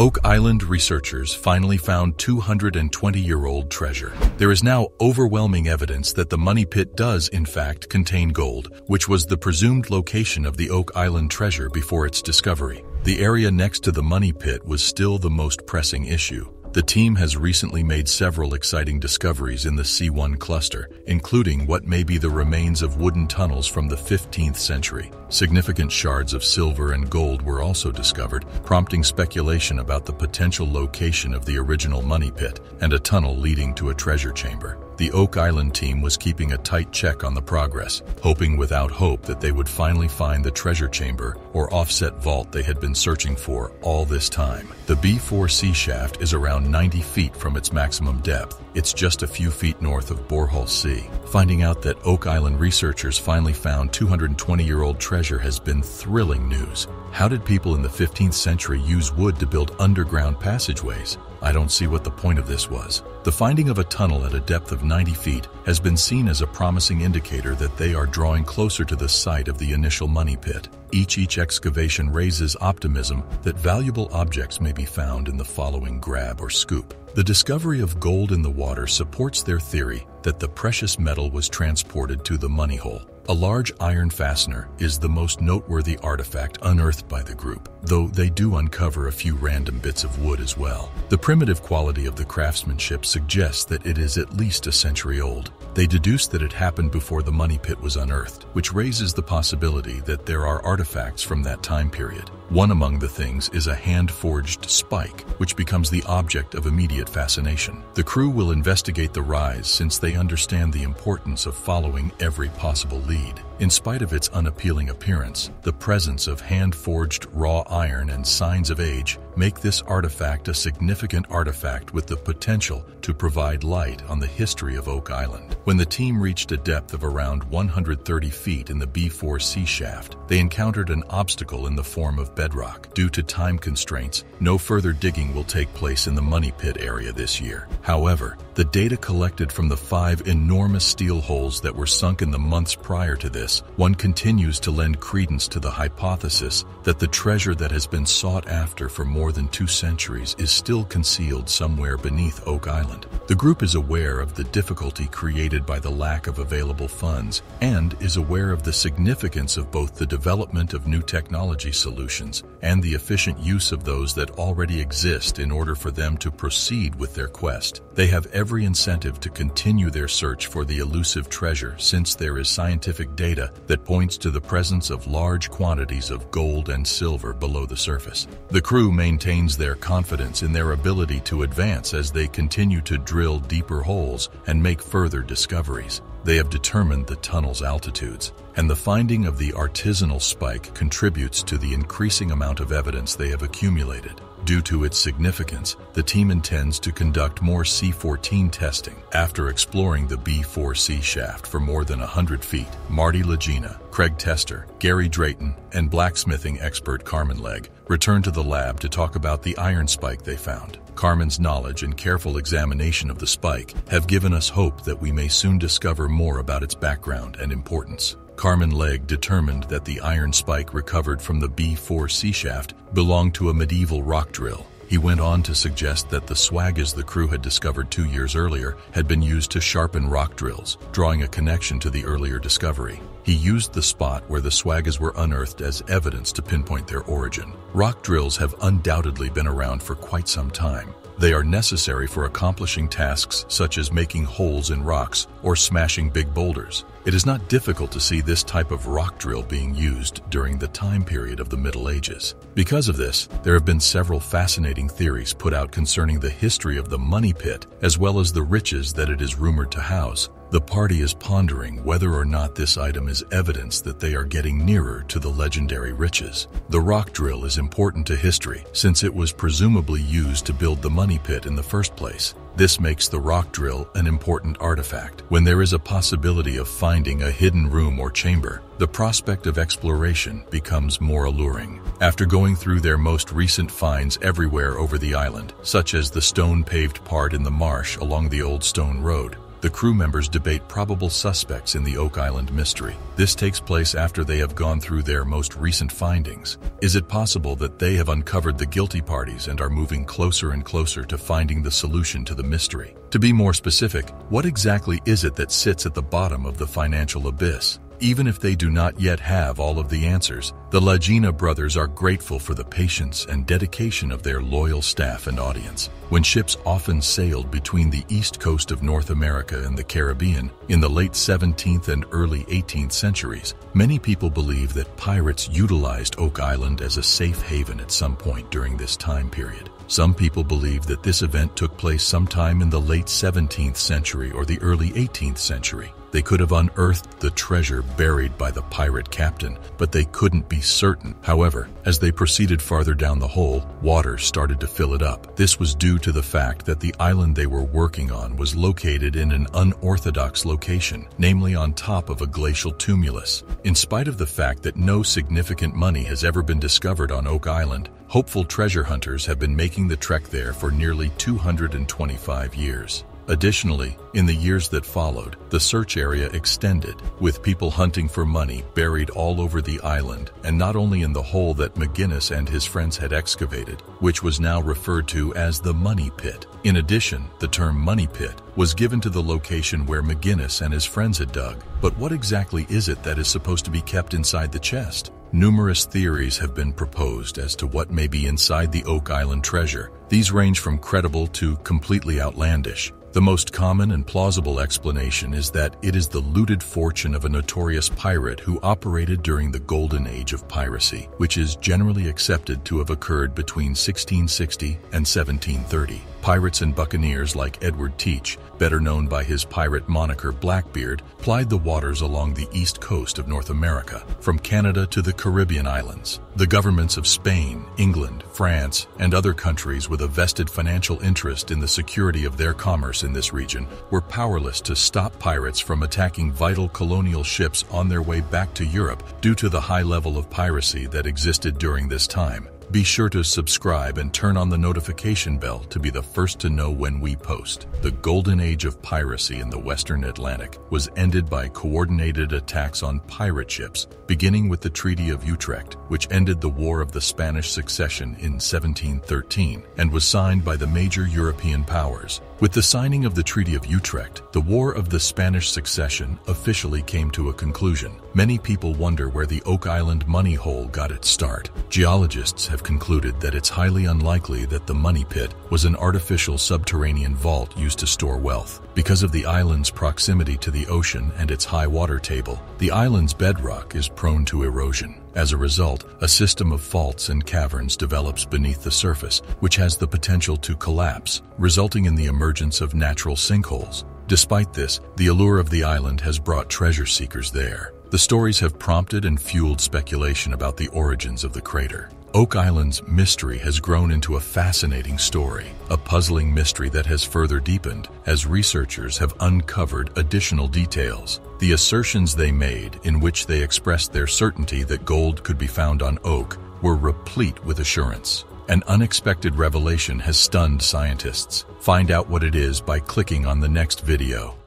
Oak Island researchers finally found 220-year-old treasure. There is now overwhelming evidence that the money pit does, in fact, contain gold, which was the presumed location of the Oak Island treasure before its discovery. The area next to the money pit was still the most pressing issue. The team has recently made several exciting discoveries in the C1 cluster, including what may be the remains of wooden tunnels from the 15th century. Significant shards of silver and gold were also discovered, prompting speculation about the potential location of the original money pit and a tunnel leading to a treasure chamber. The Oak Island team was keeping a tight check on the progress, hoping without hope that they would finally find the treasure chamber or offset vault they had been searching for all this time. The B4C shaft is around 90 feet from its maximum depth. It's just a few feet north of Borehole C. Finding out that Oak Island researchers finally found 220-year-old treasure has been thrilling news. How did people in the 15th century use wood to build underground passageways? I don't see what the point of this was. The finding of a tunnel at a depth of 90 feet has been seen as a promising indicator that they are drawing closer to the site of the initial money pit. Each each excavation raises optimism that valuable objects may be found in the following grab or scoop. The discovery of gold in the water supports their theory that the precious metal was transported to the money hole. A large iron fastener is the most noteworthy artifact unearthed by the group, though they do uncover a few random bits of wood as well. The primitive quality of the craftsmanship suggests that it is at least a century old. They deduce that it happened before the money pit was unearthed, which raises the possibility that there are artifacts from that time period. One among the things is a hand-forged spike, which becomes the object of immediate fascination. The crew will investigate the rise since they understand the importance of following every possible lead. In spite of its unappealing appearance, the presence of hand-forged raw iron and signs of age make this artifact a significant artifact with the potential to provide light on the history of Oak Island. When the team reached a depth of around 130 feet in the B4C shaft, they encountered an obstacle in the form of bedrock. Due to time constraints, no further digging will take place in the money pit area this year. However, the data collected from the five enormous steel holes that were sunk in the months prior to this, one continues to lend credence to the hypothesis that the treasure that has been sought after for more than two centuries is still concealed somewhere beneath Oak Island. The group is aware of the difficulty created by the lack of available funds and is aware of the significance of both the development of new technology solutions and the efficient use of those that already exist in order for them to proceed with their quest. They have every incentive to continue their search for the elusive treasure since there is scientific data that points to the presence of large quantities of gold and silver below the surface. The crew maintains their confidence in their ability to advance as they continue to drill deeper holes and make further discoveries. They have determined the tunnel's altitudes, and the finding of the artisanal spike contributes to the increasing amount of evidence they have accumulated. Due to its significance, the team intends to conduct more C-14 testing. After exploring the B-4C shaft for more than 100 feet, Marty Lagina, Craig Tester, Gary Drayton, and blacksmithing expert Carmen Legge returned to the lab to talk about the iron spike they found. Carmen's knowledge and careful examination of the spike have given us hope that we may soon discover more about its background and importance. Carmen Legge determined that the iron spike recovered from the B4C shaft belonged to a medieval rock drill. He went on to suggest that the swages the crew had discovered two years earlier had been used to sharpen rock drills, drawing a connection to the earlier discovery. He used the spot where the swages were unearthed as evidence to pinpoint their origin. Rock drills have undoubtedly been around for quite some time. They are necessary for accomplishing tasks such as making holes in rocks or smashing big boulders. It is not difficult to see this type of rock drill being used during the time period of the Middle Ages. Because of this, there have been several fascinating theories put out concerning the history of the money pit as well as the riches that it is rumored to house. The party is pondering whether or not this item is evidence that they are getting nearer to the legendary riches. The rock drill is important to history since it was presumably used to build the money pit in the first place. This makes the rock drill an important artifact. When there is a possibility of finding a hidden room or chamber, the prospect of exploration becomes more alluring. After going through their most recent finds everywhere over the island, such as the stone-paved part in the marsh along the Old Stone Road, the crew members debate probable suspects in the Oak Island mystery. This takes place after they have gone through their most recent findings. Is it possible that they have uncovered the guilty parties and are moving closer and closer to finding the solution to the mystery? To be more specific, what exactly is it that sits at the bottom of the financial abyss? Even if they do not yet have all of the answers, the Lagina brothers are grateful for the patience and dedication of their loyal staff and audience. When ships often sailed between the east coast of North America and the Caribbean in the late 17th and early 18th centuries, many people believe that pirates utilized Oak Island as a safe haven at some point during this time period. Some people believe that this event took place sometime in the late 17th century or the early 18th century. They could have unearthed the treasure buried by the pirate captain, but they couldn't be certain. However, as they proceeded farther down the hole, water started to fill it up. This was due to the fact that the island they were working on was located in an unorthodox location, namely on top of a glacial tumulus. In spite of the fact that no significant money has ever been discovered on Oak Island, hopeful treasure hunters have been making the trek there for nearly 225 years. Additionally, in the years that followed, the search area extended, with people hunting for money buried all over the island, and not only in the hole that McGinnis and his friends had excavated, which was now referred to as the Money Pit. In addition, the term Money Pit was given to the location where McGinnis and his friends had dug. But what exactly is it that is supposed to be kept inside the chest? Numerous theories have been proposed as to what may be inside the Oak Island treasure. These range from credible to completely outlandish. The most common and plausible explanation is that it is the looted fortune of a notorious pirate who operated during the golden age of piracy, which is generally accepted to have occurred between 1660 and 1730. Pirates and buccaneers like Edward Teach, better known by his pirate moniker Blackbeard, plied the waters along the east coast of North America, from Canada to the Caribbean islands. The governments of Spain, England, France, and other countries with a vested financial interest in the security of their commerce in this region were powerless to stop pirates from attacking vital colonial ships on their way back to Europe due to the high level of piracy that existed during this time. Be sure to subscribe and turn on the notification bell to be the first to know when we post. The golden age of piracy in the Western Atlantic was ended by coordinated attacks on pirate ships, beginning with the Treaty of Utrecht, which ended the War of the Spanish Succession in 1713 and was signed by the major European powers. With the signing of the Treaty of Utrecht, the War of the Spanish Succession officially came to a conclusion. Many people wonder where the Oak Island money hole got its start. Geologists have concluded that it's highly unlikely that the money pit was an artificial subterranean vault used to store wealth. Because of the island's proximity to the ocean and its high water table, the island's bedrock is prone to erosion. As a result, a system of faults and caverns develops beneath the surface, which has the potential to collapse, resulting in the emergence of natural sinkholes. Despite this, the allure of the island has brought treasure seekers there. The stories have prompted and fueled speculation about the origins of the crater. Oak Island's mystery has grown into a fascinating story, a puzzling mystery that has further deepened as researchers have uncovered additional details. The assertions they made, in which they expressed their certainty that gold could be found on Oak, were replete with assurance. An unexpected revelation has stunned scientists. Find out what it is by clicking on the next video.